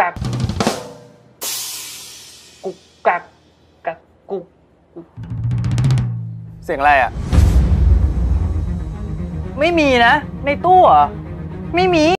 กักกุกกักกักกุกเสียงอะไรอะ ไม่มีนะ ในตู้อะไม่มี